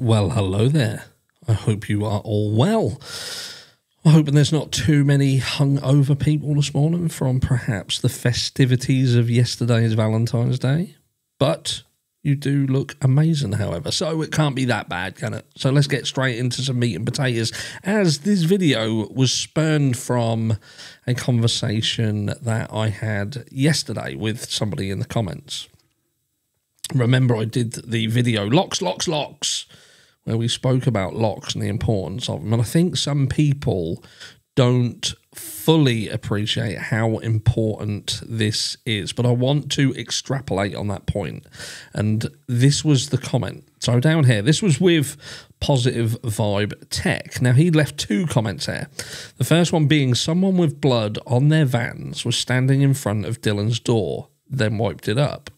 Well, hello there. I hope you are all well. I'm hoping there's not too many hungover people this morning from perhaps the festivities of yesterday's Valentine's Day. But you do look amazing, however. So it can't be that bad, can it? So let's get straight into some meat and potatoes. As this video was spurned from a conversation that I had yesterday with somebody in the comments. Remember, I did the video Locks, Locks, Locks where we spoke about locks and the importance of them. And I think some people don't fully appreciate how important this is, but I want to extrapolate on that point. And this was the comment. So down here, this was with Positive Vibe Tech. Now, he left two comments here. The first one being someone with blood on their Vans was standing in front of Dylan's door, then wiped it up.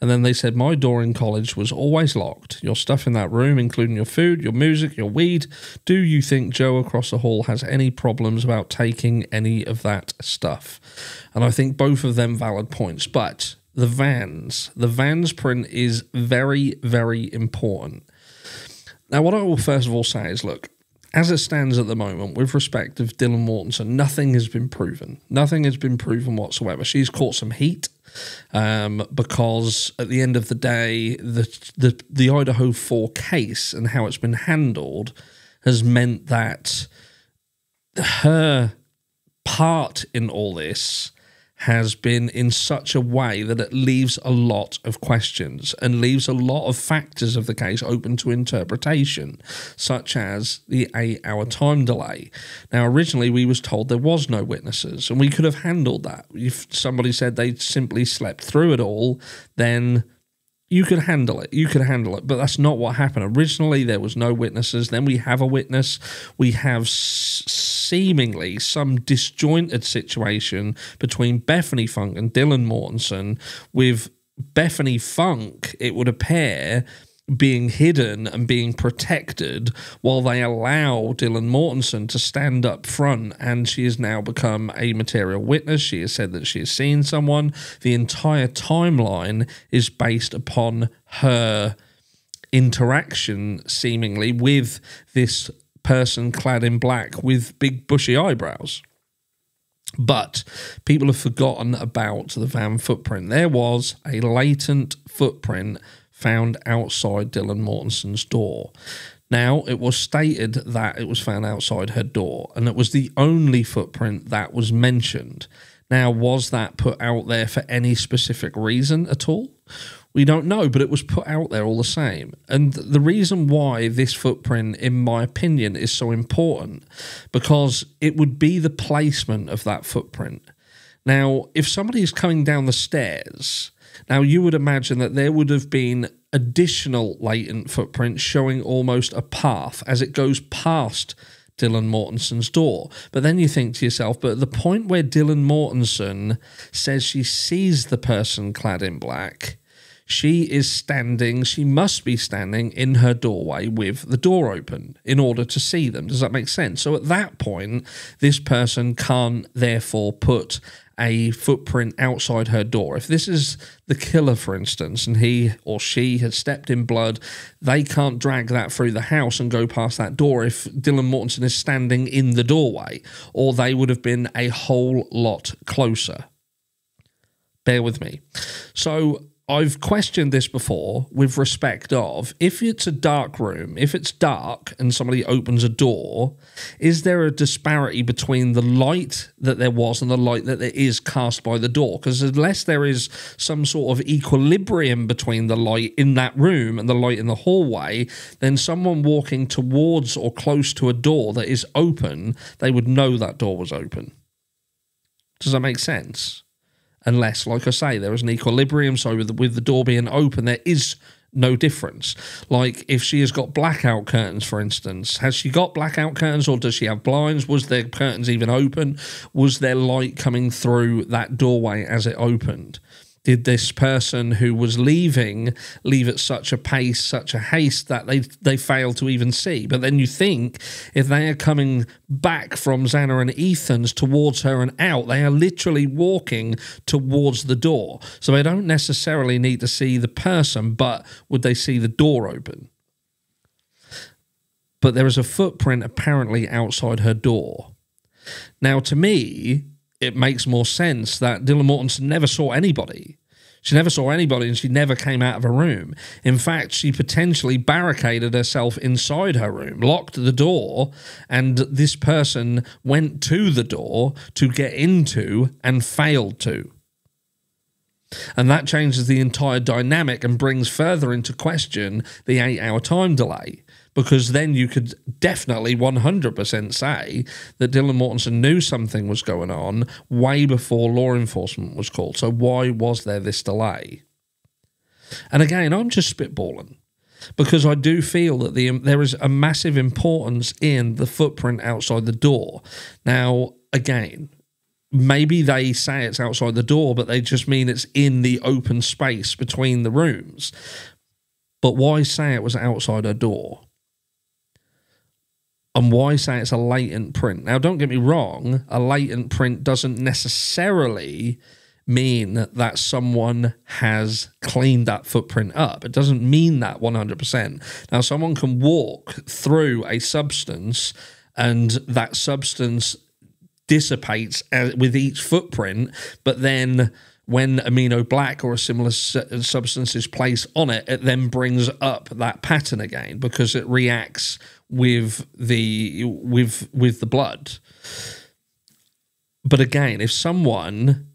And then they said, My door in college was always locked. Your stuff in that room, including your food, your music, your weed. Do you think Joe across the hall has any problems about taking any of that stuff? And I think both of them valid points. But the Vans, the Vans print is very, very important. Now, what I will first of all say is look, as it stands at the moment, with respect of Dylan Mortensen, nothing has been proven. Nothing has been proven whatsoever. She's caught some heat um, because at the end of the day, the, the the Idaho Four case and how it's been handled has meant that her part in all this has been in such a way that it leaves a lot of questions and leaves a lot of factors of the case open to interpretation, such as the eight-hour time delay. Now, originally we was told there was no witnesses, and we could have handled that. If somebody said they simply slept through it all, then you could handle it. You could handle it, but that's not what happened. Originally, there was no witnesses. Then we have a witness. We have seemingly some disjointed situation between Bethany Funke and Dylan Mortensen. With Bethany Funke, it would appear being hidden and being protected while they allow Dylan Mortensen to stand up front and she has now become a material witness. She has said that she has seen someone. The entire timeline is based upon her interaction seemingly with this person clad in black with big bushy eyebrows. But people have forgotten about the van footprint. There was a latent footprint found outside Dylan Mortensen's door. Now, it was stated that it was found outside her door, and it was the only footprint that was mentioned. Now, was that put out there for any specific reason at all? We don't know, but it was put out there all the same. And the reason why this footprint, in my opinion, is so important because it would be the placement of that footprint. Now, if somebody is coming down the stairs now, you would imagine that there would have been additional latent footprints showing almost a path as it goes past Dylan Mortensen's door. But then you think to yourself, but at the point where Dylan Mortensen says she sees the person clad in black, she is standing, she must be standing in her doorway with the door open in order to see them. Does that make sense? So at that point, this person can't therefore put a footprint outside her door. If this is the killer, for instance, and he or she has stepped in blood, they can't drag that through the house and go past that door if Dylan Mortensen is standing in the doorway, or they would have been a whole lot closer. Bear with me. So I've questioned this before with respect of if it's a dark room, if it's dark and somebody opens a door, is there a disparity between the light that there was and the light that there is cast by the door? Because unless there is some sort of equilibrium between the light in that room and the light in the hallway, then someone walking towards or close to a door that is open, they would know that door was open. Does that make sense? Unless, like I say, there is an equilibrium. So with the, with the door being open, there is no difference. Like if she has got blackout curtains, for instance, has she got blackout curtains or does she have blinds? Was there curtains even open? Was there light coming through that doorway as it opened? Did this person who was leaving leave at such a pace, such a haste that they they fail to even see? But then you think if they are coming back from Xana and Ethan's towards her and out, they are literally walking towards the door. So they don't necessarily need to see the person, but would they see the door open? but there is a footprint apparently outside her door. Now, to me, it makes more sense that Dylan Mortensen never saw anybody. She never saw anybody and she never came out of a room. In fact, she potentially barricaded herself inside her room, locked the door, and this person went to the door to get into and failed to. And that changes the entire dynamic and brings further into question the eight hour time delay because then you could definitely 100% say that Dylan Mortensen knew something was going on way before law enforcement was called. So, why was there this delay? And again, I'm just spitballing because I do feel that the there is a massive importance in the footprint outside the door. Now, again, maybe they say it's outside the door, but they just mean it's in the open space between the rooms. But why say it was outside a door? And why say it's a latent print. Now, don't get me wrong, a latent print doesn't necessarily mean that someone has cleaned that footprint up. It doesn't mean that 100%. Now, someone can walk through a substance and that substance dissipates uh, with each footprint, but then when amido black or a similar substance is placed on it, it then brings up that pattern again because it reacts with the with with the blood. But again, if someone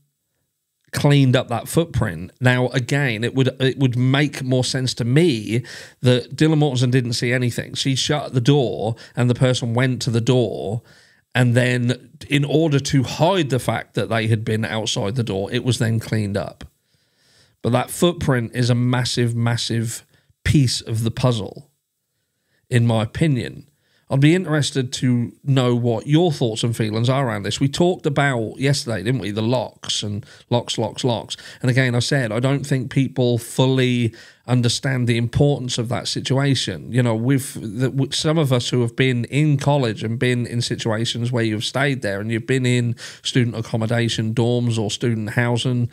cleaned up that footprint, now again, it would it would make more sense to me that Dylan Mortensen didn't see anything. She shut the door, and the person went to the door, and then in order to hide the fact that they had been outside the door, it was then cleaned up. But that footprint is a massive, massive piece of the puzzle in my opinion. I'd be interested to know what your thoughts and feelings are around this. We talked about yesterday, didn't we? The locks and locks, locks, locks. And again, I said, I don't think people fully understand the importance of that situation. You know, with, the, some of us who have been in college and been in situations where you've stayed there and you've been in student accommodation, dorms, or student housing,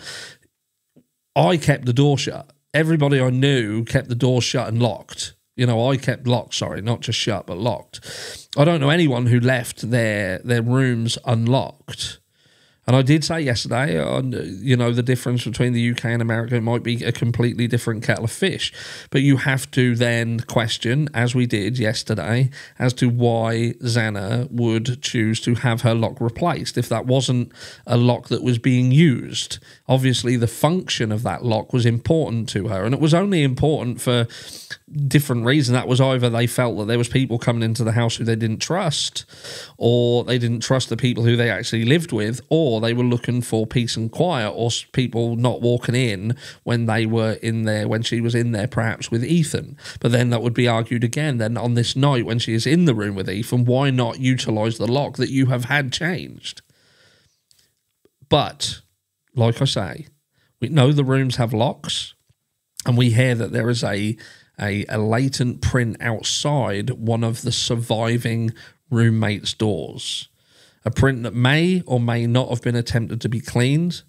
I kept the door shut. Everybody I knew kept the door shut and locked you know, I kept locked, sorry, not just shut, but locked. I don't know anyone who left their their rooms unlocked. And I did say yesterday, on you know, the difference between the UK and America might be a completely different kettle of fish. But you have to then question, as we did yesterday, as to why Xana would choose to have her lock replaced if that wasn't a lock that was being used. Obviously, the function of that lock was important to her, and it was only important for different reason. That was either they felt that there was people coming into the house who they didn't trust, or they didn't trust the people who they actually lived with, or they were looking for peace and quiet, or people not walking in when they were in there when she was in there, perhaps with Ethan. But then that would be argued again. Then on this night when she is in the room with Ethan, why not utilize the lock that you have had changed? But like I say, we know the rooms have locks, and we hear that there is a a, a latent print outside one of the surviving roommate's doors. A print that may or may not have been attempted to be cleaned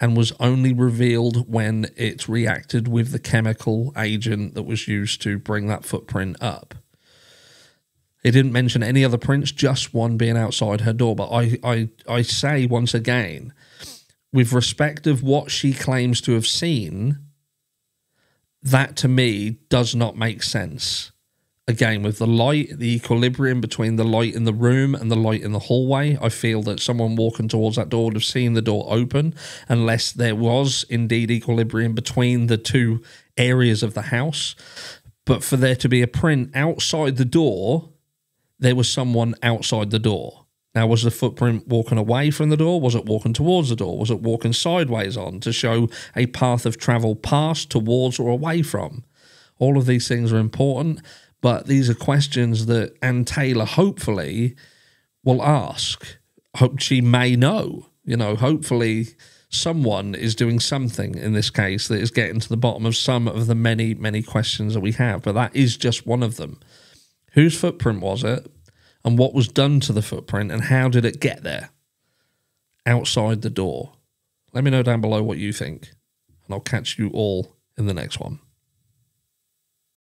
and was only revealed when it reacted with the chemical agent that was used to bring that footprint up. It didn't mention any other prints, just one being outside her door. But I, I, I say once again, with respect of what she claims to have seen, that to me does not make sense. Again, with the light, the equilibrium between the light in the room and the light in the hallway, I feel that someone walking towards that door would have seen the door open, unless there was indeed equilibrium between the two areas of the house. But for there to be a print outside the door, there was someone outside the door. Now, was the footprint walking away from the door? Was it walking towards the door? Was it walking sideways on to show a path of travel past, towards, or away from? All of these things are important, but these are questions that Anne Taylor hopefully will ask. Hope she may know. You know, hopefully someone is doing something in this case that is getting to the bottom of some of the many, many questions that we have, but that is just one of them. Whose footprint was it? and what was done to the footprint and how did it get there outside the door. Let me know down below what you think, and I'll catch you all in the next one.